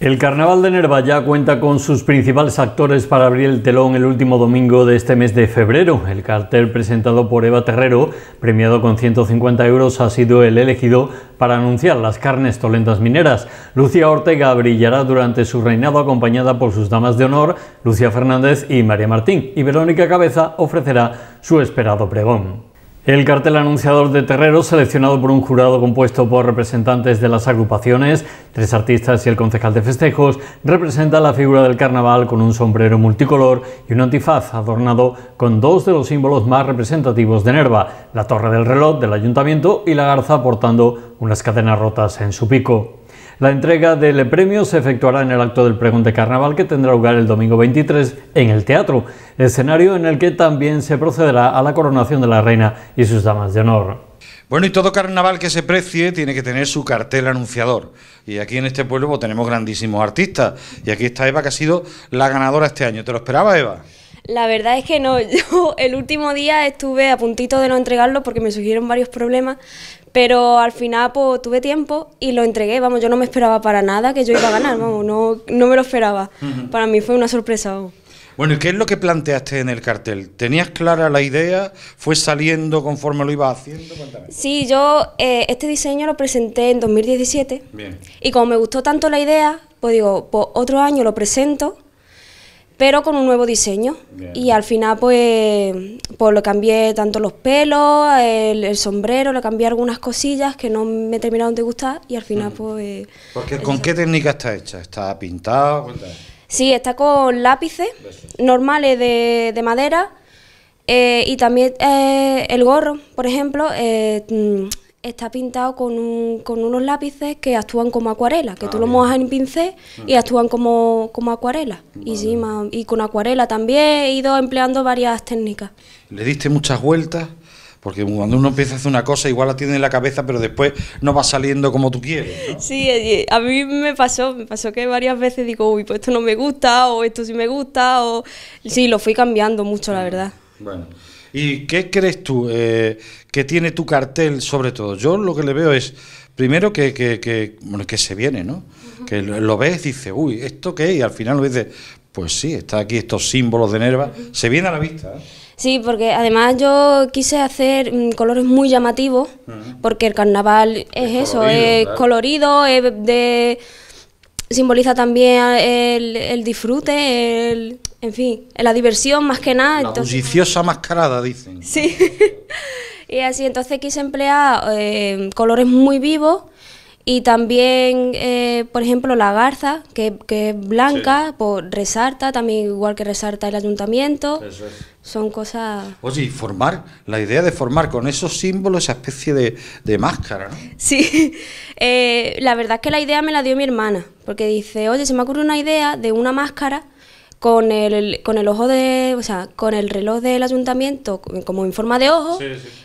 El Carnaval de Nerva ya cuenta con sus principales actores para abrir el telón el último domingo de este mes de febrero. El cartel presentado por Eva Terrero, premiado con 150 euros, ha sido el elegido para anunciar las carnes tolentas mineras. Lucia Ortega brillará durante su reinado acompañada por sus damas de honor, Lucia Fernández y María Martín, y Verónica Cabeza ofrecerá su esperado pregón. El cartel anunciador de Terrero, seleccionado por un jurado compuesto por representantes de las agrupaciones, tres artistas y el concejal de festejos, representa la figura del carnaval con un sombrero multicolor y un antifaz adornado con dos de los símbolos más representativos de Nerva, la torre del reloj del ayuntamiento y la garza portando unas cadenas rotas en su pico. La entrega del premio se efectuará en el acto del pregón de carnaval que tendrá lugar el domingo 23 en el teatro, escenario en el que también se procederá a la coronación de la reina y sus damas de honor. Bueno, y todo carnaval que se precie tiene que tener su cartel anunciador. Y aquí en este pueblo pues, tenemos grandísimos artistas. Y aquí está Eva, que ha sido la ganadora este año. ¿Te lo esperaba, Eva? La verdad es que no. Yo el último día estuve a puntito de no entregarlo porque me surgieron varios problemas, pero al final pues tuve tiempo y lo entregué, vamos, yo no me esperaba para nada que yo iba a ganar, vamos, no, no me lo esperaba. Para mí fue una sorpresa. Bueno, ¿y qué es lo que planteaste en el cartel? ¿Tenías clara la idea? ¿Fue saliendo conforme lo ibas haciendo? Sí, yo eh, este diseño lo presenté en 2017 Bien. y como me gustó tanto la idea, pues digo, pues otro año lo presento pero con un nuevo diseño. Y al final, pues, pues lo cambié tanto los pelos, el, sombrero, le cambié algunas cosillas que no me terminaron de gustar y al final, pues... Porque, ¿Con qué técnica está hecha? ¿Está pintado? Sí, está con lápices normales de, de madera eh, y también eh, el gorro, por ejemplo, eh, mm, está pintado con, con unos lápices que actúan como acuarela, que tú ah, lo mojas en pincel y actúan como, como acuarela. Y, sí, y con acuarela también he ido empleando varias técnicas. ¿Le diste muchas vueltas? Porque cuando uno empieza a hacer una cosa, igual la tiene en la cabeza, pero después no va saliendo como tú quieres. Sí, eh, a mí me pasó, me pasó que varias veces digo, uy, pues esto no me gusta, o esto sí me gusta, o... Sí, lo fui cambiando mucho, la verdad. Bueno. ¿Y qué crees tú eh, que tiene tu cartel sobre todo? Yo lo que le veo es, primero que, que, bueno, que se viene, ¿no? Que lo, ves y dices, uy, ¿esto qué? Y al final lo dices, pues sí, está aquí estos símbolos de Nerva, se viene a la vista. ¿eh? Sí, porque además yo quise hacer mm, colores muy llamativos, porque el carnaval es, eso, es colorido, es de simboliza también el, el disfrute, el, en fin, la diversión más que nada. La bulliciosa mascarada, dicen. Sí. y así, entonces quise emplear eh, colores muy vivos y también, eh, por ejemplo, la garza, que, es blanca, pues resalta, también igual que resalta el ayuntamiento. Eso es. Son cosas... Oye, y formar, la idea de formar con esos símbolos esa especie de, máscara, ¿no? Sí, eh, la verdad es que la idea me la dio mi hermana, porque dice, oye, se me ocurre una idea de una máscara con el, con el ojo de, o sea, con el reloj del ayuntamiento como en forma de ojo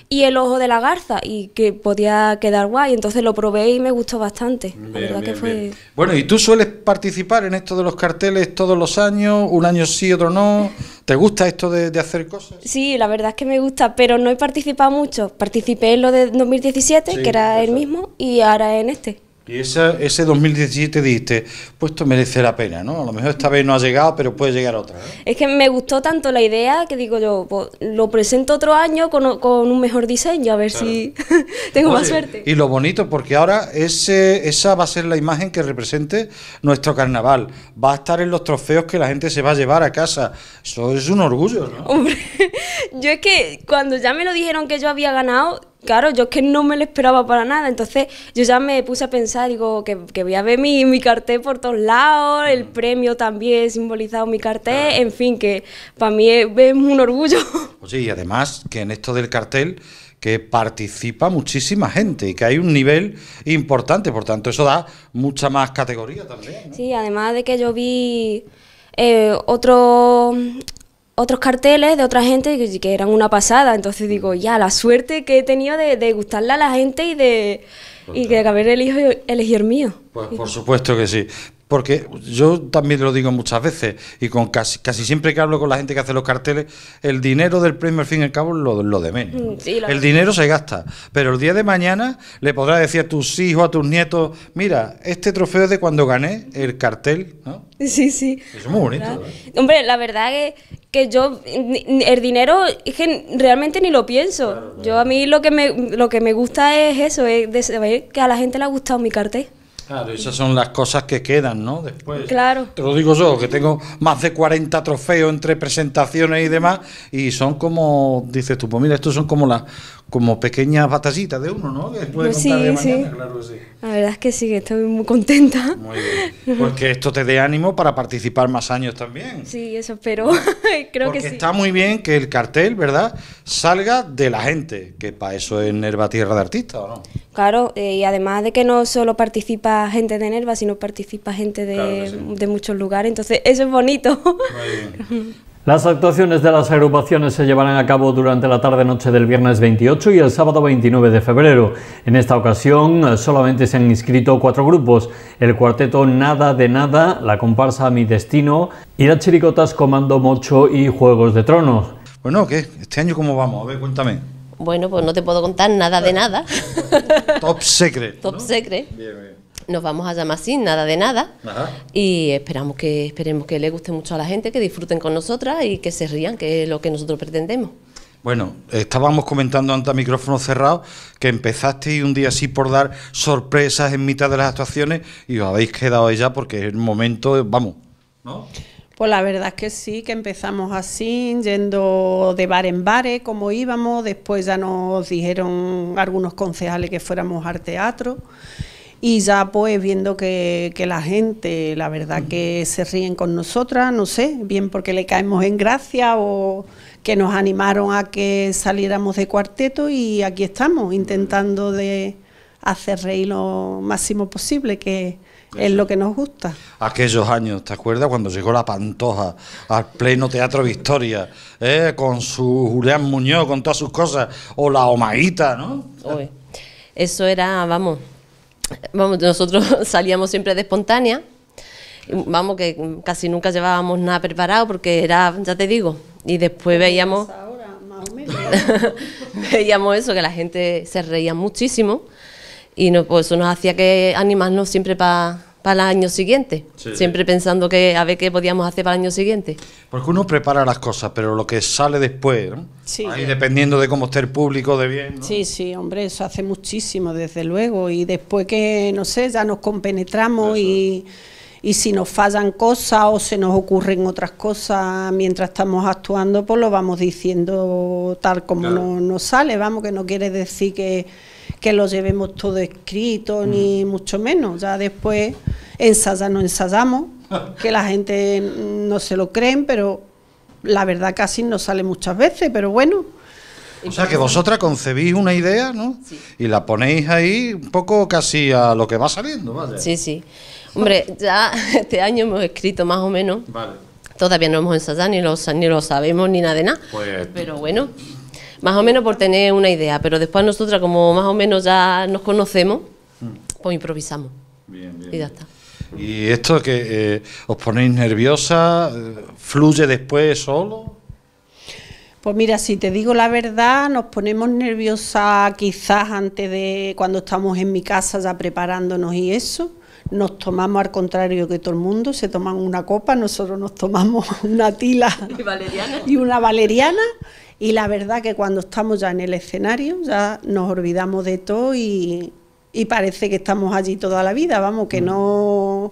y el ojo de la garza y que podía quedar guay. Entonces lo probé y me gustó bastante. la verdad que fue... Bueno, ¿y tú sueles participar en esto de los carteles todos los años? ¿Un año sí, otro no? ¿Te gusta esto de, de hacer cosas? Sí, la verdad es que me gusta, pero no he participado mucho. Participé en lo de 2017, que era el mismo, y ahora en este. Y ese, ese 2017 dijiste, pues esto merece la pena, ¿no? A lo mejor esta vez no ha llegado, pero puede llegar otra. ¿eh? Es que me gustó tanto la idea que digo yo, pues, lo presento otro año con, con un mejor diseño, a ver si tengo más suerte. Y lo bonito, porque ahora ese, esa va a ser la imagen que represente nuestro carnaval. Va a estar en los trofeos que la gente se va a llevar a casa. Eso es un orgullo, ¿no? Hombre, yo es que cuando ya me lo dijeron que yo había ganado, claro, yo es que no me lo esperaba para nada. Entonces yo ya me puse a pensar, digo, que, voy a ver mi, mi, cartel por todos lados, el mm. premio también simbolizado mi cartel, en fin, que para mí es, un orgullo. Oye, y además que en esto del cartel que participa muchísima gente y que hay un nivel importante, por tanto eso da mucha más categoría también. Sí, además de que yo vi eh, otro, otros carteles de otra gente que, eran una pasada. Entonces digo, ya, la suerte que he tenido de, gustarle a la gente y de, y de haber elegido, elegido el mío. Pues por supuesto que sí. Porque yo también lo digo muchas veces y con casi, casi siempre que hablo con la gente que hace los carteles, el dinero del premio al fin y al cabo lo, lo de menos. Mm, sí, el dinero se gasta, pero el día de mañana le podrás decir a tus hijos, a tus nietos, mira, este trofeo es de cuando gané el cartel, ¿no? Sí, sí. Es muy bonito. ¿verdad? ¿eh? Hombre, la verdad que, que yo, el dinero es que realmente ni lo pienso. Yo a mí lo que me, lo que me gusta es eso, es de saber que a la gente le ha gustado mi cartel. Claro, esas son las cosas que quedan, ¿no? Después. Claro. Te lo digo yo, que tengo más de 40 trofeos entre presentaciones y demás, y son como, dices tú, pues mira, estos son como las como pequeñas batallitas de uno, ¿no? Sí, contar de sí. mañana, claro que sí. La verdad es que sí, que estoy muy contenta. Muy bien. Pues que esto te dé ánimo para participar más años también. Sí, eso espero. Creo Porque que sí. está muy bien que el cartel, ¿verdad?, salga de la gente, que para eso es Nerva Tierra de Artistas, ¿o no? Claro, eh, y además de que no solo participa gente de Nerva, sino participa gente de, Claro sí. de muchos lugares. Entonces, eso es bonito. Muy bien. Las actuaciones de las agrupaciones se llevarán a cabo durante la tarde-noche del viernes 28 y el sábado 29 de febrero. En esta ocasión eh, solamente se han inscrito cuatro grupos, el cuarteto Nada de Nada, la comparsa Mi Destino y las chiricotas Comando Mocho y Juegos de Tronos. Bueno, ¿qué? ¿Este año cómo vamos? A ver, cuéntame. Bueno, pues no te puedo contar nada de nada. Top Secret. Top secret. Bien, bien. Nos vamos a llamar así, nada de nada. Ajá. Y esperamos que esperemos que le guste mucho a la gente, que disfruten con nosotras y que se rían, que es lo que nosotros pretendemos. Bueno, estábamos comentando antes a micrófono cerrado que empezasteis un día así por dar sorpresas en mitad de las actuaciones y os habéis quedado ahí ya porque es el momento, vamos, ¿no? Pues la verdad es que sí, que empezamos así, yendo de bar en bar, como íbamos, después ya nos dijeron algunos concejales que fuéramos al teatro y ya pues viendo que, que la gente, la verdad que se ríen con nosotras, no sé, bien porque le caemos en gracia o que nos animaron a que saliéramos de cuarteto y aquí estamos intentando de hacer reír lo máximo posible, que es lo que nos gusta. Aquellos años, ¿te acuerdas cuando llegó la Pantoja al pleno Teatro Victoria, eh, con su Julián Muñoz, con todas sus cosas, o la Omaíta, ¿no? Eso era, vamos, vamos, nosotros salíamos siempre de espontánea, vamos, que casi nunca llevábamos nada preparado porque era, ya te digo, y después veíamos, Ahora, más o menos. veíamos eso, que la gente se reía muchísimo y no, pues eso nos hacía que animarnos siempre para el año siguiente, Sí. siempre pensando que a ver qué podíamos hacer para el año siguiente. Porque uno prepara las cosas, pero lo que sale después, ¿no? Sí. Ahí dependiendo de cómo esté el público, de bien, ¿no? Sí, sí, hombre, eso hace muchísimo, desde luego. Y después que, no sé, ya nos compenetramos y, y si nos fallan cosas o se nos ocurren otras cosas mientras estamos actuando, pues lo vamos diciendo tal como Claro. no- nos sale. Vamos, que no quiere decir que, que lo llevemos todo escrito, ni mucho menos. Ya después ensayar no ensayamos, que la gente no se lo creen, pero la verdad casi no sale muchas veces, pero bueno. O sea que vosotras concebís una idea, ¿no? Sí. Y la ponéis ahí un poco casi a lo que va saliendo, ¿vale? Sí, sí. Hombre, ya este año hemos escrito más o menos Vale. Todavía no hemos ensayado, ni lo, sa- ni lo sabemos, ni nada de nada. Pues- Pero bueno, más o menos por tener una idea. Pero después nosotras, como más o menos ya nos conocemos, pues improvisamos. Bien, bien. Y ya está. ¿Y esto que eh, os ponéis nerviosa? eh, ¿Fluye después solo? Pues mira, si te digo la verdad, nos ponemos nerviosas quizás antes de cuando estamos en mi casa ya preparándonos y eso. Nos tomamos al contrario que todo el mundo, se toman una copa, nosotros nos tomamos una tila ¿Y valeriana? y una valeriana. Y la verdad que cuando estamos ya en el escenario ya nos olvidamos de todo y, y parece que estamos allí toda la vida, vamos, que no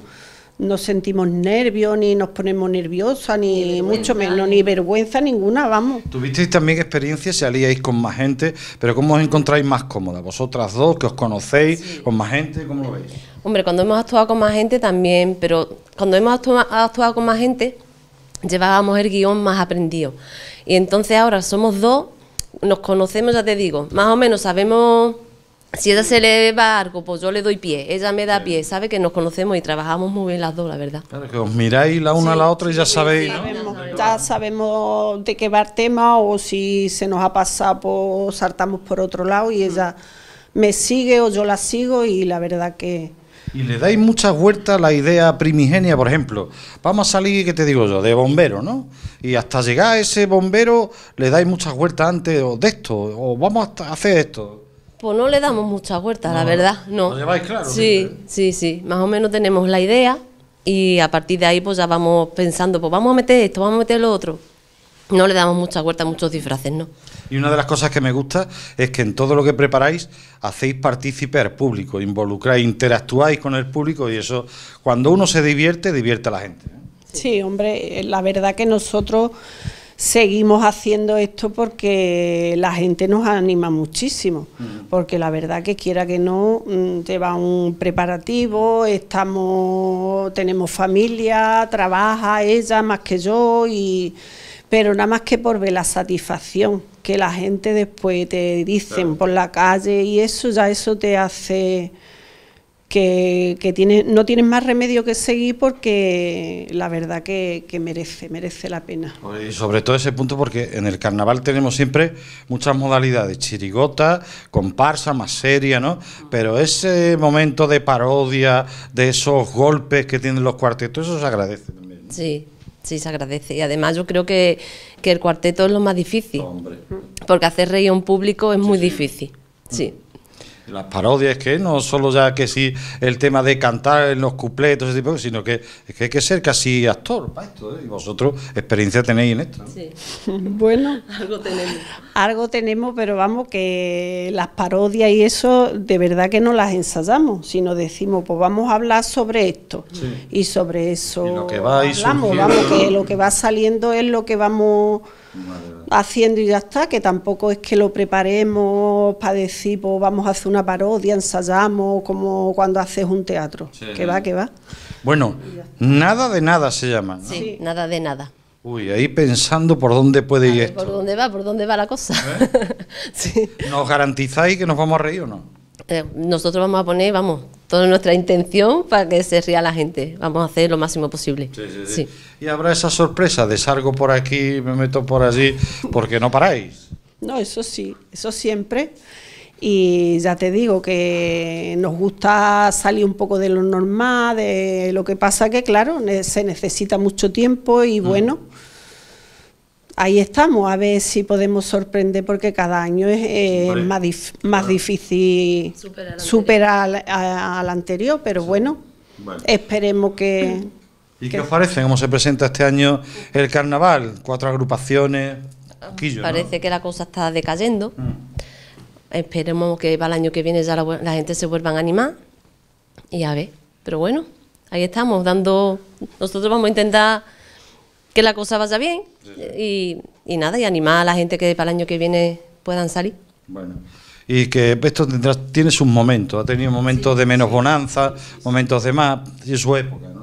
no sentimos nervios, ni nos ponemos nerviosas, ni, mucho menos, ni vergüenza ninguna, vamos. Tuvisteis también experiencia, salíais con más gente, pero ¿cómo os encontráis más cómodas? ¿Vosotras dos, que os conocéis, con más gente? ¿Cómo lo veis? Hombre, cuando hemos actuado con más gente también, pero cuando hemos actua- actuado con más gente, llevábamos el guion más aprendido. Y entonces ahora somos dos, nos conocemos, ya te digo, más o menos sabemos, si ella se le va algo, pues yo le doy pie, ella me da pie, sabe que nos conocemos y trabajamos muy bien las dos, la verdad. Claro, que os miráis la una a la otra y ya sabéis, ¿no? Sabemos- ya sabemos de qué va el tema o si se nos ha pasado, pues saltamos por otro lado y ella me sigue o yo la sigo y la verdad que, Y le dais muchas vueltas a la idea primigenia, por ejemplo, vamos a salir, ¿qué te digo yo?, de bombero, ¿no? Y hasta llegar a ese bombero le dais muchas vueltas antes o de esto, o vamos a hacer esto. Pues no le damos muchas vueltas, la verdad, no. Lo lleváis claro, Sí, siempre. sí, sí. Más o menos tenemos la idea y a partir de ahí pues ya vamos pensando, pues vamos a meter esto, vamos a meter lo otro. No le damos muchas vueltas a muchos disfraces, ¿no? Y una de las cosas que me gusta es que en todo lo que preparáis hacéis partícipe al público, involucráis, interactuáis con el público y eso, cuando uno se divierte, divierte a la gente. ¿eh? Sí, hombre, eh, la verdad que nosotros seguimos haciendo esto porque la gente nos anima muchísimo, porque la verdad que quiera que no, mm, lleva un preparativo, estamos, tenemos familia, trabaja ella más que yo, y, pero nada más que por ver la satisfacción que la gente después te dicen por la calle y eso ya eso te hace que, que tiene, no tienes más remedio que seguir porque la verdad que, que merece, merece la pena. Y sobre todo ese punto porque en el carnaval tenemos siempre muchas modalidades, chirigota, comparsa, más seria, ¿no? Pero ese momento de parodia, de esos golpes que tienen los cuartetos, eso se agradece también. ¿no? Sí, sí, se agradece. Y además yo creo que, que el cuarteto es lo más difícil, Hombre. porque hacer reír a un público es muy difícil. Sí. Las parodias que no solo ya que sí el tema de cantar en los cupletos, ese tipo, de cosas, sino que es que hay que ser casi actor para esto, ¿eh? Y vosotros experiencia tenéis en esto. ¿no? sí. Bueno, Algo tenemos. algo tenemos, pero vamos, que las parodias y eso de verdad que no las ensayamos, sino decimos, pues vamos a hablar sobre esto y sobre eso Y lo que va hablamos, vamos, que lo que va saliendo es lo que vamos haciendo y ya está, que tampoco es que lo preparemos para decir, pues vamos a hacer una parodia, ensayamos, como cuando haces un teatro, que va, que va. Bueno, nada de nada se llama. ¿no? Sí, nada de nada. Uy, ahí pensando por dónde puede ir ¿Por esto. dónde va? ¿Por dónde va la cosa? sí. ¿Nos garantizáis que nos vamos a reír o no? Eh, nosotros vamos a poner, vamos, toda nuestra intención para que se ría la gente. Vamos a hacer lo máximo posible. Sí. Y habrá esa sorpresa de salgo por aquí, me meto por allí, porque no paráis. No, eso sí, eso siempre. Y ya te digo que nos gusta salir un poco de lo normal, de lo que pasa que, claro, ne- se necesita mucho tiempo y bueno, ahí estamos, a ver si podemos sorprender porque cada año es eh, más, dif- más difícil Superar al superar al, a- al anterior, pero bueno, esperemos que... ¿Y qué os parece cómo se presenta este año el carnaval? Cuatro agrupaciones. poquillo, ¿no? Parece que la cosa está decayendo. Mm. Esperemos que para el año que viene ya la, gente se vuelvan a animar. Y a ver. Pero bueno, ahí estamos, dando. Nosotros vamos a intentar que la cosa vaya bien. Y, y nada, y animar a la gente que para el año que viene puedan salir. Bueno. Y que esto tendrá, tiene sus momentos. Ha tenido momentos de menos bonanza, momentos de más, y su época, ¿no?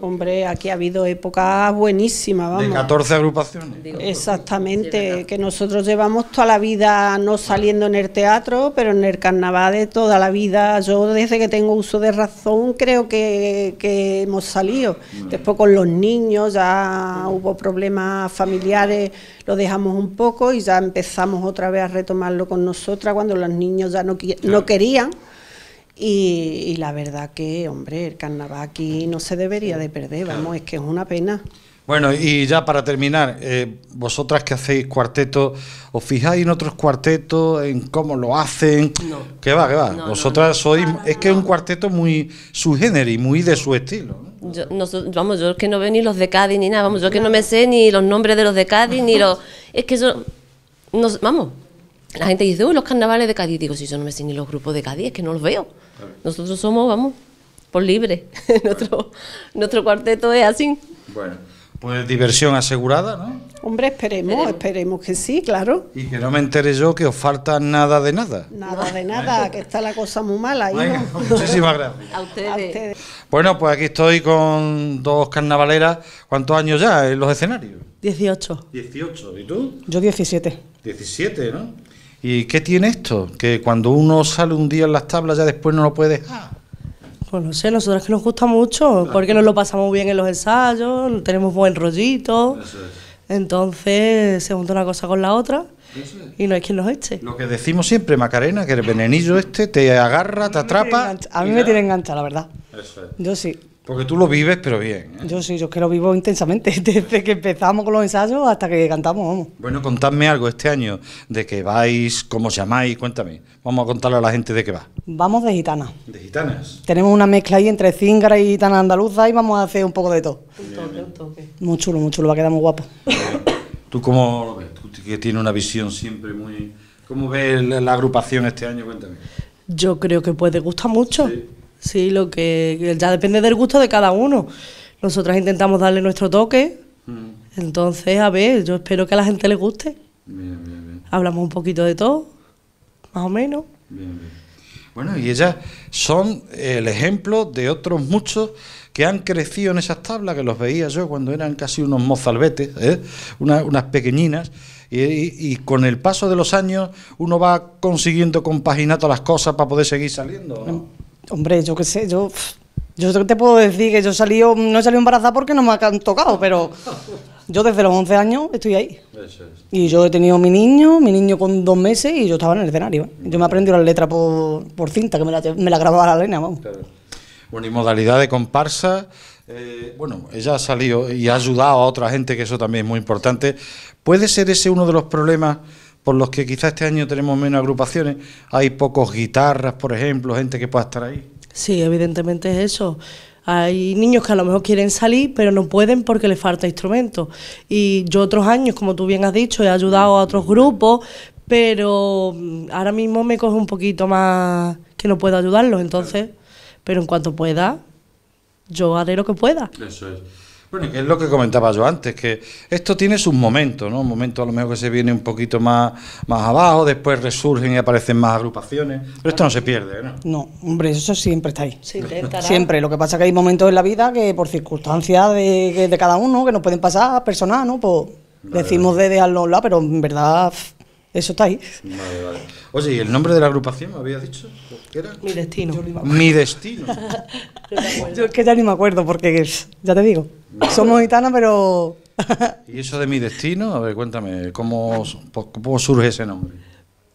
Hombre, aquí ha habido épocas buenísimas, vamos. De 14 agrupaciones. Exactamente, que nosotros llevamos toda la vida no saliendo en el teatro, pero en el carnaval de toda la vida, yo desde que tengo uso de razón creo que, que hemos salido. Después con los niños ya hubo problemas familiares, lo dejamos un poco y ya empezamos otra vez a retomarlo con nosotras cuando los niños ya no, no querían. Y, y la verdad que, hombre, el carnaval aquí no se debería de perder, vamos, es que es una pena. Bueno, y ya para terminar, eh, vosotras que hacéis cuartetos, ¿os fijáis en otros cuartetos, en cómo lo hacen? No. ¿Qué va, qué va? No, no, vosotras sois, es que es un cuarteto muy su género y muy de su estilo. Yo, noso- vamos, yo es que no veo ni los de Cádiz ni nada, vamos, yo es que no me sé ni los nombres de los de Cádiz, ni los... Es que yo... Vamos, la gente dice, uy, los carnavales de Cádiz. Digo, si yo no me sé ni los grupos de Cádiz, es que no los veo. Nosotros somos, vamos, por libre. nuestro, nuestro cuarteto es así. Bueno, pues diversión asegurada, ¿no? Hombre, esperemos, esperemos que sí, claro. Y que no me entere yo que os falta nada de nada. Nada de nada, que está la cosa muy mala ahí. ¿no? muchísimas gracias. A ustedes. A ustedes. Bueno, pues aquí estoy con dos carnavaleras. ¿Cuántos años ya en los escenarios? 18. 18. ¿Y tú? Yo 17. 17, ¿no? ¿Y qué tiene esto? Que cuando uno sale un día en las tablas ya después no lo puede dejar. Pues no sé, nosotros que nos gusta mucho, porque nos lo pasamos bien en los ensayos, tenemos buen rollito. Entonces se junta una cosa con la otra Y no hay quien nos eche. Lo que decimos siempre, Macarena, que el venenillo este te agarra, te atrapa. A mí me tiene enganchada, la verdad. Eso es. Yo sí. Porque tú lo vives, pero bien. ¿eh? Yo sí, yo es que lo vivo intensamente. Desde que empezamos con los ensayos hasta que cantamos, vamos. Bueno, contadme algo este año de que vais, cómo os llamáis, cuéntame. Vamos a contarle a la gente de qué va. Vamos de gitana. De gitanas. Tenemos una mezcla ahí entre cíngara y gitana andaluza y vamos a hacer un poco de todo. Un toque, un toque. Muy chulo, muy chulo, va a quedar muy guapo. ¿Tú cómo lo ves? Tú que tienes una visión siempre muy... ¿Cómo ves la, la agrupación este año? Cuéntame. Yo creo que puede gustar mucho. Sí. Sí, lo que ya depende del gusto de cada uno. Nosotras intentamos darle nuestro toque. Entonces, a ver, yo espero que a la gente le guste. Bien, bien, bien. Hablamos un poquito de todo, más o menos. Bien, bien. Bueno, y ellas son el ejemplo de otros muchos que han crecido en esas tablas, que los veía yo cuando eran casi unos mozalbetes, ¿eh? Una- unas pequeñinas, y, y- y con el paso de los años uno va consiguiendo compaginar todas las cosas para poder seguir saliendo. ¿o no? Hombre, yo qué sé, yo, yo te puedo decir que yo salí, no he salido embarazada porque no me han tocado, pero yo desde los 11 años estoy ahí. Eso es. Y yo he tenido mi niño, mi niño con dos meses y yo estaba en el escenario. ¿eh? Yo me aprendí las letras por, por cinta, que me la, me la grababa la Lena, vamos. Claro. Bueno, y modalidad de comparsa, eh, bueno, ella ha salido y ha ayudado a otra gente, que eso también es muy importante. ¿Puede ser ese uno de los problemas por los que quizás este año tenemos menos agrupaciones? Hay pocos guitarras, por ejemplo, gente que pueda estar ahí. Sí, evidentemente es eso. Hay niños que a lo mejor quieren salir, pero no pueden porque les falta instrumento. Y yo otros años, como tú bien has dicho, he ayudado a otros grupos, pero mm, ahora mismo me coge un poquito más que no puedo ayudarlos, entonces, pero en cuanto pueda, yo haré lo que pueda. Eso es. Bueno, que es lo que comentaba yo antes, que esto tiene sus momentos, ¿no? Un momento a lo mejor que se viene un poquito más, más abajo, después resurgen y aparecen más agrupaciones, pero esto no se pierde, ¿no? No, hombre, eso siempre está ahí. Intentará. Siempre. Lo que pasa es que hay momentos en la vida que por circunstancias de, que- de cada uno, que nos pueden pasar personal, ¿no? Pues decimos de dejarlo a un lado, pero en verdad pff, eso está ahí. Vale, vale. Oye, ¿y el nombre de la agrupación me habías dicho? ¿Qué era? Mi destino. Mi destino. Yo es que ya ni me acuerdo porque, ya te digo, somos gitanas, pero... ¿Y eso de mi destino? A ver, cuéntame, ¿cómo, cómo surge ese nombre?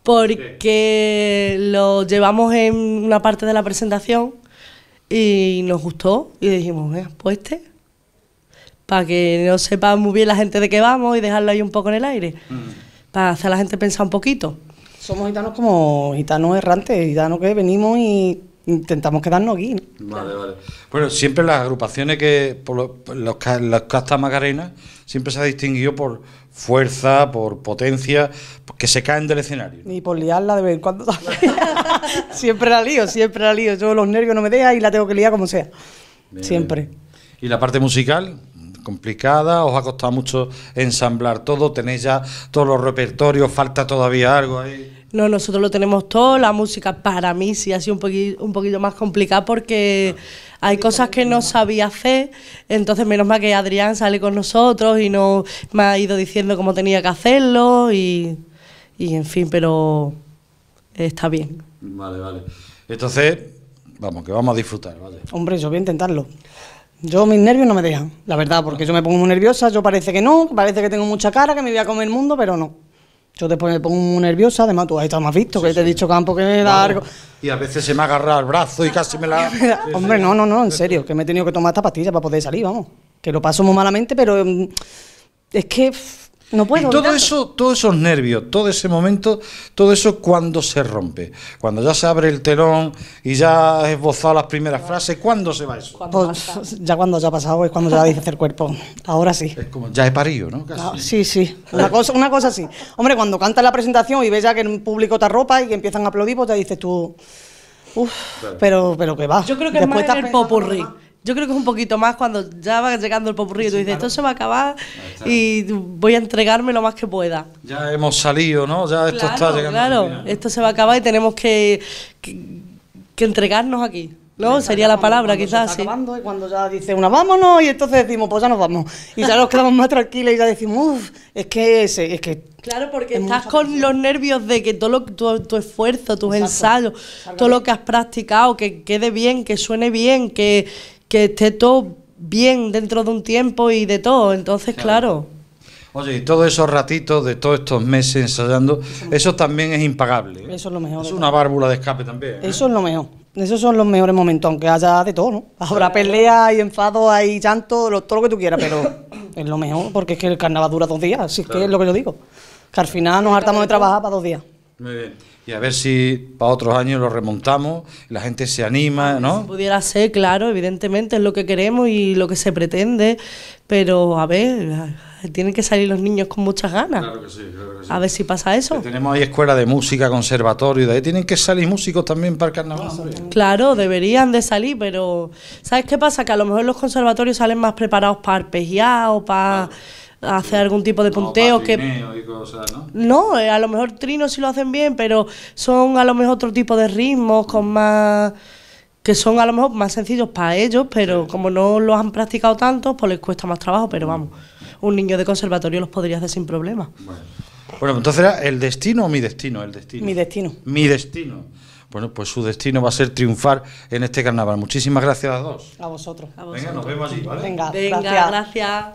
porque lo llevamos en una parte de la presentación y nos gustó y dijimos, "Eh, pues este, para que no sepa muy bien la gente de qué vamos y dejarlo ahí un poco en el aire, para hacer a la gente pensar un poquito. Somos gitanos como gitanos errantes, gitanos que venimos y intentamos quedarnos aquí. ¿no? Vale, vale. Bueno, siempre las agrupaciones que, por lo- por los, los castas Macarena, siempre se ha distinguido por fuerza, por potencia, que se caen del escenario. Y por liarla de vez en cuando también. siempre la lío, siempre la lío. Yo los nervios no me dejan y la tengo que liar como sea. Bien, siempre. ¿Y la parte musical? Complicada, os ha costado mucho ensamblar todo, tenéis ya todos los repertorios, falta todavía algo ahí. No, nosotros lo tenemos todo. La música para mí sí ha sido un poquito, un poquito más complicada porque hay cosas que no sabía hacer. Entonces, menos mal que Adrián sale con nosotros y no me ha ido diciendo cómo tenía que hacerlo y, y en fin, pero está bien. Vale, vale. Entonces, vamos, que vamos a disfrutar, ¿vale? Hombre, yo voy a intentarlo. Yo mis nervios no me dejan, la verdad, porque yo me pongo muy nerviosa, yo parece que no, parece que tengo mucha cara, que me voy a comer el mundo, pero no. Yo después me pongo muy nerviosa, además tú has estado más visto, que te he dicho campo que me da algo. Y a veces se me ha agarrado el brazo y casi me la... Hombre, no, no, no, en serio, que me he tenido que tomar esta pastilla para poder salir, vamos. Que lo paso muy malamente, pero mm, es que no puedo. Y todo eso, todos esos nervios, todo ese momento, todo eso cuando se rompe, cuando ya se abre el telón y ya has esbozado las primeras frases, ¿cuándo se va eso? Pues, ya cuando ya ha pasado es cuando ya dice el cuerpo. Ahora sí. Es como, ya he parido, ¿no? Casi. Ah, sí, sí, una cosa, una cosa sí. Hombre, cuando canta la presentación y ves ya que en un público te arropa y que empiezan a aplaudir, pues ya dices tú, uff, pero, pero que va. Yo creo que es Después más estás en el popurrí. Yo creo que es un poquito más cuando ya va llegando el popurrí y tú dices, esto se va a acabar y voy a entregarme lo más que pueda. Ya hemos salido, ¿no? Ya esto está Claro, llegando. al claro, esto se va a acabar y tenemos que, que, que entregarnos aquí, ¿no? Sería la palabra, Cuando se quizás, está sí. acabando y cuando ya dice una vámonos y entonces decimos pues ya nos vamos y ya nos quedamos más tranquilos y ya decimos uff es que ese- es que Claro, porque Es estás con los nervios de que todo lo, tu, tu esfuerzo, tus Exacto. ensayos, todo lo que has practicado, que quede bien, que suene bien, que, que esté todo bien dentro de un tiempo y de todo. Entonces, claro. Oye, y todos esos ratitos de todos estos meses ensayando, eso también es impagable. ¿eh? Eso es lo mejor Es una válvula de escape también. ¿eh? Eso es lo mejor. Esos son los mejores momentos, aunque haya de todo, ¿no? Habrá pelea, hay enfado, hay llanto, lo- todo lo que tú quieras, pero es lo mejor, porque es que el carnaval dura dos días, así que es lo que yo digo. Que al final nos hartamos de trabajar para dos días. Muy bien. Y a ver si para otros años lo remontamos, la gente se anima, Si ¿no? pudiera ser, claro, evidentemente es lo que queremos y lo que se pretende, pero a ver, tienen que salir los niños con muchas ganas. que sí, claro que A ver si pasa eso. Tenemos ahí escuela de música, conservatorio, de ahí tienen que salir músicos también para el carnaval. Claro, deberían de salir, pero ¿sabes qué pasa? Que a lo mejor los conservatorios salen más preparados para arpegiar o para hacer algún tipo de punteo que... y cosas, ¿no? No, eh, a lo mejor trinos sí lo hacen bien, pero son a lo mejor otro tipo de ritmos con más que son a lo mejor más sencillos para ellos, pero como no los han practicado tanto, pues les cuesta más trabajo, pero vamos, un niño de conservatorio los podría hacer sin problema. Bueno, entonces era el destino o mi destino, el destino. Mi destino. Mi destino. Bueno, pues su destino va a ser triunfar en este carnaval. Muchísimas gracias a las dos. A vosotros. Venga, nos vemos allí, ¿vale? Venga, Venga, gracias. gracias.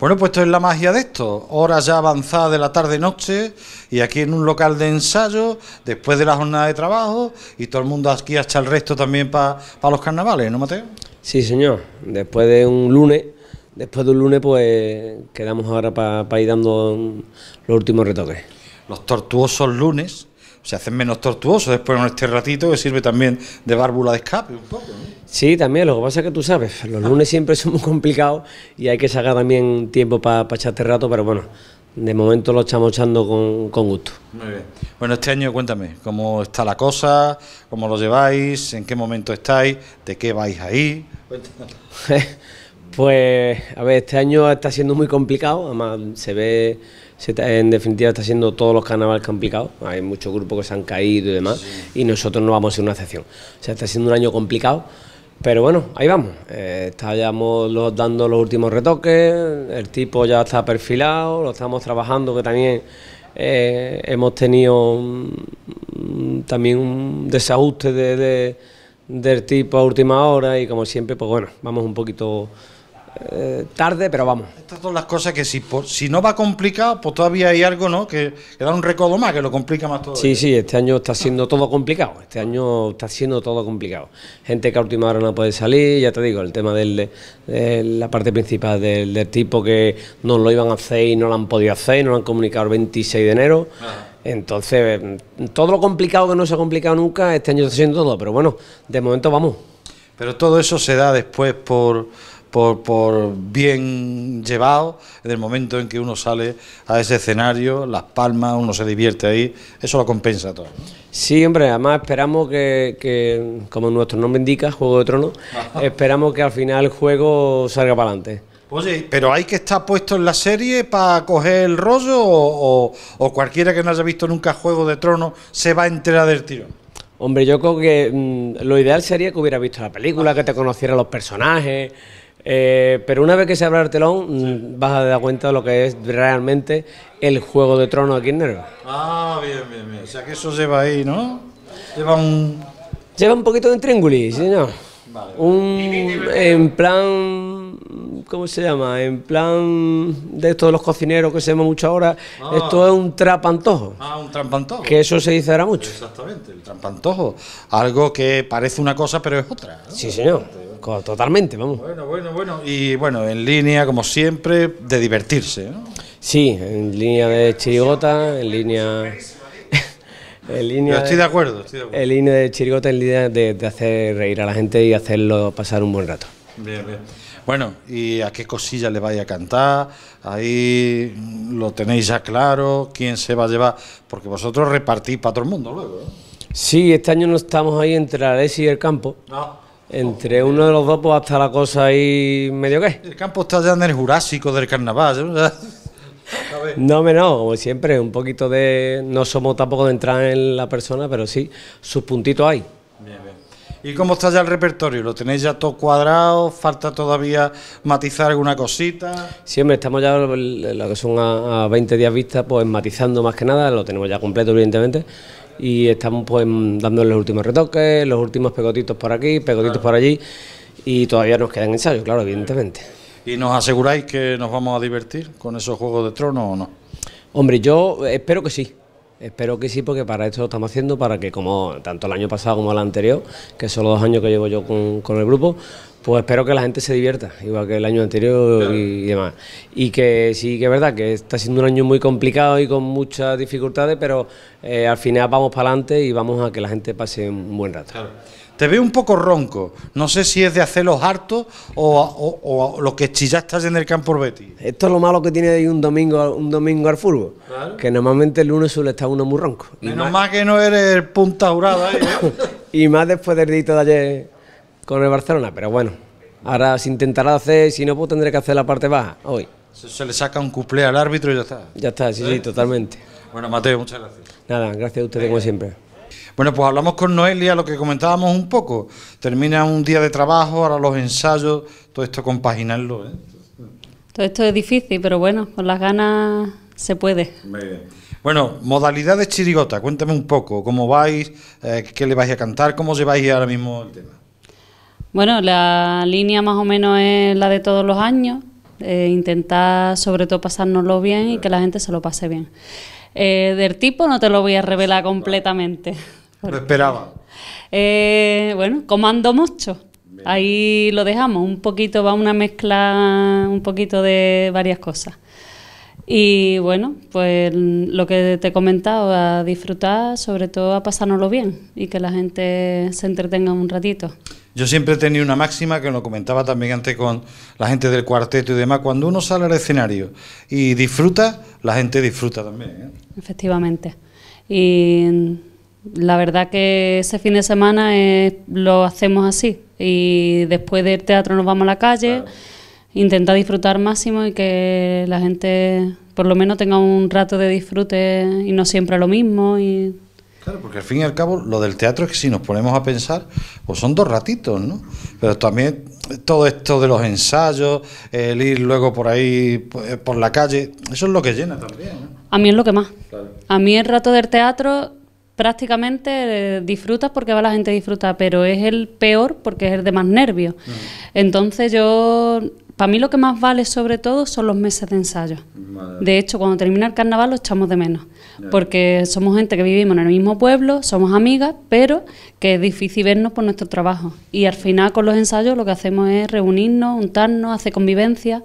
Bueno, pues esto es la magia de esto. Hora ya avanzada de la tarde-noche y aquí en un local de ensayo, después de la jornada de trabajo y todo el mundo aquí hasta el resto también para los carnavales, ¿no, Mateo? Sí, señor. Después de un lunes, después de un lunes, pues quedamos ahora para ir dando los últimos retoques. Los tortuosos lunes se hacen menos tortuosos después en este ratito que sirve también de válvula de escape un poco, ¿no? Sí, también, lo que pasa es que tú sabes, los lunes siempre son muy complicados y hay que sacar también tiempo para echarte rato, pero bueno, de momento lo estamos echando con, con gusto. Muy bien. Bueno, este año cuéntame, ¿cómo está la cosa? ¿Cómo lo lleváis? ¿En qué momento estáis? ¿De qué vais ahí? Pues, a ver, este año está siendo muy complicado, además se ve, se está- en definitiva está siendo todos los carnavales complicados, hay muchos grupos que se han caído y demás, y nosotros no vamos a ser una excepción. O sea, está siendo un año complicado, pero bueno, ahí vamos, eh, estábamos los- dando los últimos retoques, el tipo ya está perfilado, lo estamos trabajando, que también eh, hemos tenido también un desajuste de, de- del tipo a última hora y como siempre, pues bueno, vamos un poquito eh, tarde, pero vamos. Estas son las cosas que si, por- si no va complicado, pues todavía hay algo, ¿no? Que, que da un recodo más, que lo complica más todo. Sí, sí, este año está siendo todo complicado. Este año está siendo todo complicado. Gente que a última hora no puede salir, ya te digo, el tema del, de, la parte principal del, del tipo que no lo iban a hacer y no lo han podido hacer, y no lo han comunicado el 26 de enero. Entonces, todo lo complicado que no se ha complicado nunca, este año está siendo todo. Pero bueno, de momento vamos. Pero todo eso se da después por, por, por bien llevado, en el momento en que uno sale a ese escenario, las palmas, uno se divierte ahí, eso lo compensa todo. Sí, hombre, además esperamos que, que, como nuestro nombre indica, Juego de Tronos, esperamos que al final el juego salga para adelante. Oye, pero hay que estar puesto en la serie para coger el rollo o, o- o cualquiera que no haya visto nunca Juego de Tronos se va a enterar del tirón. Hombre, yo creo que mm, lo ideal sería que hubiera visto la película, que te conociera los personajes, eh, pero una vez que se abra el telón mm, vas a dar cuenta de lo que es realmente el Juego de Tronos aquí en Nerva. Ah, bien, bien, bien. O sea que eso lleva ahí, ¿no? Lleva un... Lleva un poquito de intríngulis, ¿sí, no? Un, en plan, ¿cómo se llama? En plan de esto de los cocineros que se llama mucho ahora, esto es un trapantojo, Ah, un trampantojo. que eso se dice ahora mucho. Exactamente, el trampantojo. Algo que parece una cosa pero es otra. ¿no? Sí, señor, co- totalmente, vamos. Bueno, bueno, bueno. Y bueno, en línea, como siempre, de divertirse. ¿no? Sí, en línea de chirigota, en línea. en Yo línea. estoy de acuerdo, estoy de acuerdo. En línea de chirigota, en línea de, de hacer reír a la gente y hacerlo pasar un buen rato. Bien, bien. Bueno, ¿y a qué cosillas le vaya a cantar? Ahí lo tenéis ya claro, quién se va a llevar, porque vosotros repartís para todo el mundo luego. ¿eh? Sí, este año no estamos ahí entre Alessi y el campo. No. Entre uno de los dos, pues hasta la cosa ahí medio que. El campo está ya en el Jurásico del carnaval. ¿eh? No, me no, como siempre, un poquito de. No somos tampoco de entrar en la persona, pero sí, sus puntitos hay. Bien, bien. ¿Y cómo está ya el repertorio? ¿Lo tenéis ya todo cuadrado? ¿Falta todavía matizar alguna cosita? Siempre estamos ya lo lo que son a, a 20 días vista, pues matizando más que nada, lo tenemos ya completo, evidentemente, y estamos pues dando los últimos retoques, los últimos pegotitos por aquí, pegotitos por allí, y todavía nos quedan ensayos, claro, evidentemente. ¿Y nos aseguráis que nos vamos a divertir con esos Juegos de Tronos o no? Hombre, yo espero que sí. Espero que sí, porque para esto lo estamos haciendo, para que como tanto el año pasado como el anterior, que son los dos años que llevo yo con, con el grupo, pues espero que la gente se divierta, igual que el año anterior y, y demás. Y que sí que es verdad que está siendo un año muy complicado y con muchas dificultades, pero eh, al final vamos para adelante y vamos a que la gente pase un buen rato. Te veo un poco ronco. No sé si es de hacerlos hartos o, o- o lo que chillaste en el campo Betty. Esto es lo malo que tiene de ir un domingo, un domingo al fútbol, que normalmente el lunes suele estar uno muy ronco. Y Menos más, mal que no eres el punta jurada. ¿eh? y más después del dito de ayer con el Barcelona, pero bueno, ahora se intentará hacer, si no, pues tendré que hacer la parte baja hoy. Se, se le saca un cuplé al árbitro y ya está. Ya está, sí, sí, totalmente. Bueno, Mateo, muchas gracias. Nada, gracias a ustedes como siempre. Bueno, pues hablamos con Noelia, lo que comentábamos un poco. Termina un día de trabajo, ahora los ensayos, todo esto compaginarlo. ¿eh? Todo esto es difícil, pero bueno, con las ganas se puede. Bueno, modalidades chirigota, cuéntame un poco, cómo vais, eh, qué le vais a cantar, cómo lleváis ahora mismo el tema. Bueno, la línea más o menos es la de todos los años, eh, intentar sobre todo pasárnoslo bien y que la gente se lo pase bien. Eh, del tipo no te lo voy a revelar completamente. Lo esperaba. Eh, bueno, comando mucho. Ahí lo dejamos, un poquito, va una mezcla, un poquito de varias cosas. Y bueno, pues lo que te he comentado, a disfrutar, sobre todo a pasárnoslo bien y que la gente se entretenga un ratito. Yo siempre he tenido una máxima que lo comentaba también antes con la gente del cuarteto y demás. Cuando uno sale al escenario y disfruta, la gente disfruta también. ¿eh? efectivamente. Y la verdad que ese fin de semana eh, lo hacemos así. Y después del teatro nos vamos a la calle, intenta disfrutar máximo y que la gente por lo menos tenga un rato de disfrute y no siempre lo mismo. Y Claro, porque al fin y al cabo lo del teatro es que si nos ponemos a pensar, pues son dos ratitos, ¿no? Pero también todo esto de los ensayos, el ir luego por ahí, pues, por la calle, eso es lo que llena también, ¿no? a mí es lo que más. A mí el rato del teatro prácticamente disfrutas porque va la gente a disfrutar, pero es el peor porque es el de más nervios. Entonces yo, para mí lo que más vale sobre todo son los meses de ensayo. De hecho, cuando termina el carnaval lo echamos de menos, porque somos gente que vivimos en el mismo pueblo, somos amigas, pero que es difícil vernos por nuestro trabajo. Y al final con los ensayos lo que hacemos es reunirnos, juntarnos, hacer convivencia.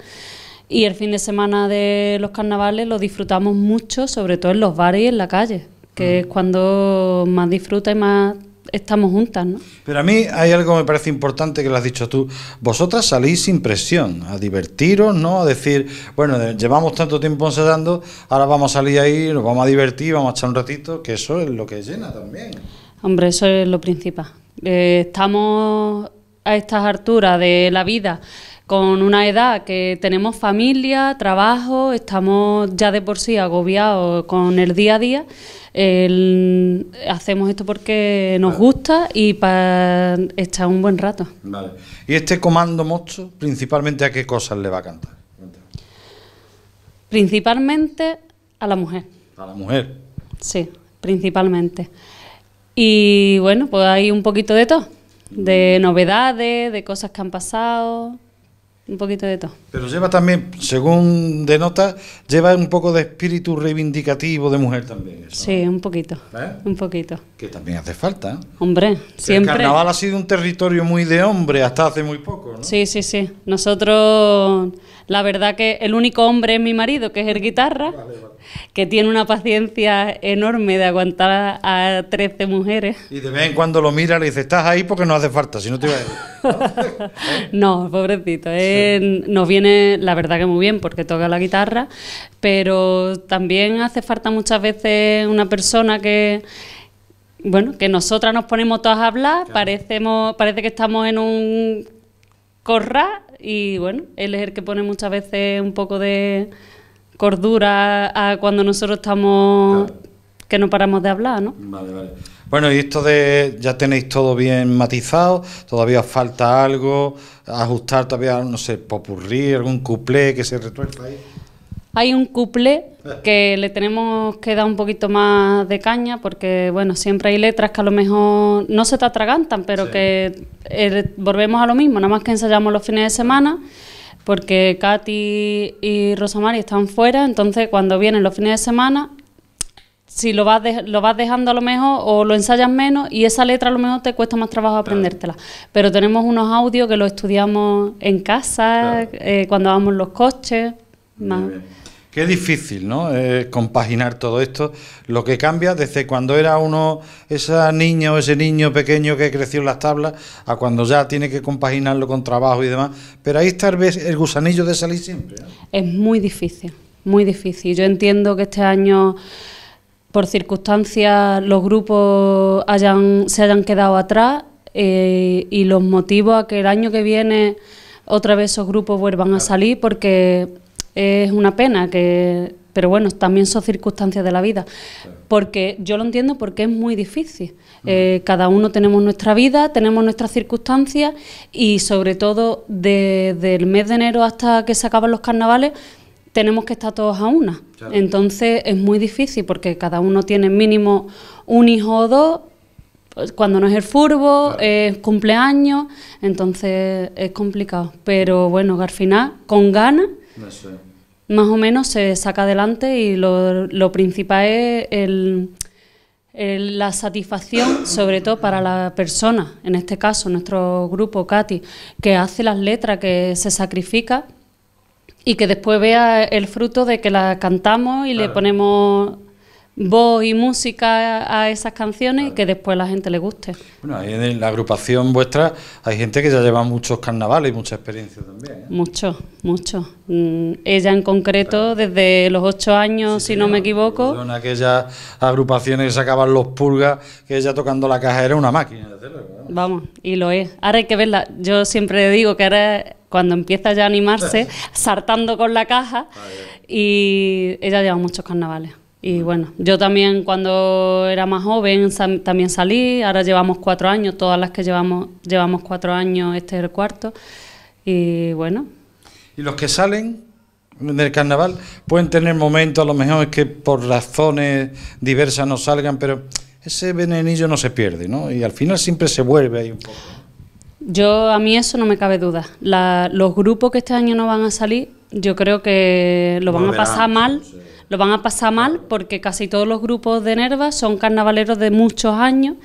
Y el fin de semana de los carnavales lo disfrutamos mucho, sobre todo en los bares y en la calle, que es cuando más disfruta y más estamos juntas, ¿no? Pero a mí hay algo que me parece importante que lo has dicho tú. Vosotras salís sin presión, a divertiros, ¿no? A decir, bueno, de- llevamos tanto tiempo ensayando, ahora vamos a salir ahí, nos vamos a divertir, vamos a echar un ratito, que eso es lo que llena también. Hombre, eso es lo principal. Eh, estamos a estas alturas de la vida con una edad que tenemos familia, trabajo, estamos ya de por sí agobiados con el día a día. El- hacemos esto porque nos gusta y para echar un buen rato. Vale. ¿Y este comando mocho, principalmente a qué cosas le va a cantar? Principalmente a la mujer. A la mujer. Sí, principalmente. Y bueno, pues hay un poquito de todo, de novedades, de cosas que han pasado, un poquito de todo. Pero lleva también, según denota, lleva un poco de espíritu reivindicativo de mujer también. eso, Sí, un poquito, ¿Eh? un poquito. Que también hace falta. ¿eh? Hombre, El siempre. carnaval ha sido un territorio muy de hombre hasta hace muy poco, ¿no? Sí, sí, sí. Nosotros, la verdad que el único hombre es mi marido, que es el guitarra, que tiene una paciencia enorme de aguantar a 13 mujeres. Y de vez en cuando lo mira y le dice, estás ahí porque no hace falta, si no te iba a ir. No, pobrecito. Nos viene, la verdad que muy bien, porque toca la guitarra, pero también hace falta muchas veces una persona que, bueno, que nosotras nos ponemos todas a hablar, parecemos, parece que estamos en un corral y bueno, él es el que pone muchas veces un poco de cordura a cuando nosotros estamos que no paramos de hablar, ¿no? Vale, vale. Bueno, y esto de ya tenéis todo bien matizado, todavía falta algo, ajustar todavía, no sé, popurrí, algún cuplé que se retuerza ahí. Hay un couple que le tenemos que dar un poquito más de caña porque, bueno, siempre hay letras que a lo mejor no se te atragantan, pero que eh, volvemos a lo mismo, nada más que ensayamos los fines de semana, porque Katy y Rosamari están fuera, entonces cuando vienen los fines de semana, si lo vas, lo vas dejando a lo mejor o lo ensayas menos y esa letra a lo mejor te cuesta más trabajo aprendértela. Pero tenemos unos audios que los estudiamos en casa, eh, cuando vamos los coches. Más. Qué difícil, ¿no? Eh, compaginar todo esto. Lo que cambia desde cuando era uno, esa niña o ese niño pequeño que creció en las tablas, a cuando ya tiene que compaginarlo con trabajo y demás. Pero ahí está el, gusanillo de salir siempre. Es muy difícil, muy difícil. Yo entiendo que este año, por circunstancias, los grupos hayan, se hayan quedado atrás eh, y los motivos a que el año que viene otra vez esos grupos vuelvan a salir porque es una pena que pero bueno, también son circunstancias de la vida. Porque yo lo entiendo porque es muy difícil. Eh, cada uno tenemos nuestra vida, tenemos nuestras circunstancias y sobre todo desde el mes de enero hasta que se acaban los carnavales tenemos que estar todos a una. Entonces es muy difícil porque cada uno tiene mínimo un hijo o dos cuando no es el furbo, es cumpleaños, entonces es complicado. Pero bueno, al final, con ganas, más o menos se saca adelante y lo, principal es el, la satisfacción, sobre todo para la persona, en este caso nuestro grupo, Katy, que hace las letras, que se sacrifica y que después vea el fruto de que la cantamos y le ponemos voz y música a esas canciones y que después la gente le guste. Bueno, ahí en la agrupación vuestra hay gente que ya lleva muchos carnavales y mucha experiencia también. ¿eh? Mucho, mucho. Mm, ella en concreto, desde los ocho años, si no, me equivoco. Son aquellas agrupaciones que sacaban los pulgas, que ella tocando la caja era una máquina. Vamos, y lo es. Ahora hay que verla. Yo siempre digo que ahora cuando empieza ya a animarse, saltando con la caja, y ella lleva muchos carnavales. Y bueno, yo también cuando era más joven también salí, ahora llevamos cuatro años, todas las que llevamos, llevamos cuatro años, este es el cuarto, y bueno. ¿Y los que salen del carnaval pueden tener momentos, a lo mejor es que por razones diversas no salgan, pero ese venenillo no se pierde, ¿no? Y al final siempre se vuelve ahí un poco. Yo, a mí eso no me cabe duda. los grupos que este año no van a salir, yo creo que lo van a pasar mal lo van a pasar mal porque casi todos los grupos de Nerva son carnavaleros de muchos años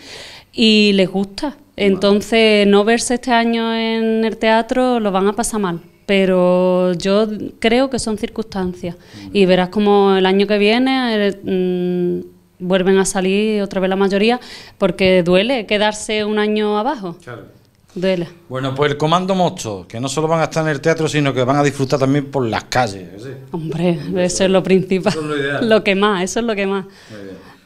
y les gusta. Entonces, no verse este año en el teatro lo van a pasar mal. Pero yo creo que son circunstancias. Y verás como el año que viene eh, mm, vuelven a salir otra vez la mayoría, porque duele quedarse un año abajo. Bueno, pues el Comando Mocho, que no solo van a estar en el teatro, sino que van a disfrutar también por las calles. Hombre, eso es lo principal. lo, que más, eso es lo que más.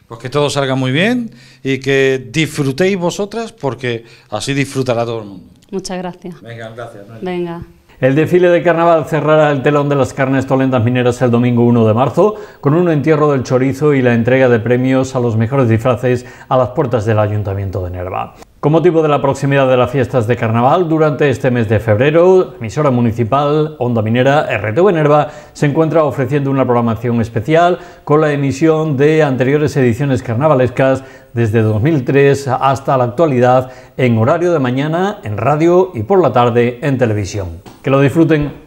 Pues que todo salga muy bien y que disfrutéis vosotras porque así disfrutará todo el mundo. Muchas gracias. Venga, gracias. Venga. El desfile de carnaval cerrará el telón de las carnes tolentas mineras el domingo 1 de marzo con un entierro del chorizo y la entrega de premios a los mejores disfraces a las puertas del Ayuntamiento de Nerva. Con motivo de la proximidad de las fiestas de carnaval, durante este mes de febrero, emisora municipal Onda Minera RTV Nerva se encuentra ofreciendo una programación especial con la emisión de anteriores ediciones carnavalescas desde 2003 hasta la actualidad en horario de mañana en radio y por la tarde en televisión. Que lo disfruten.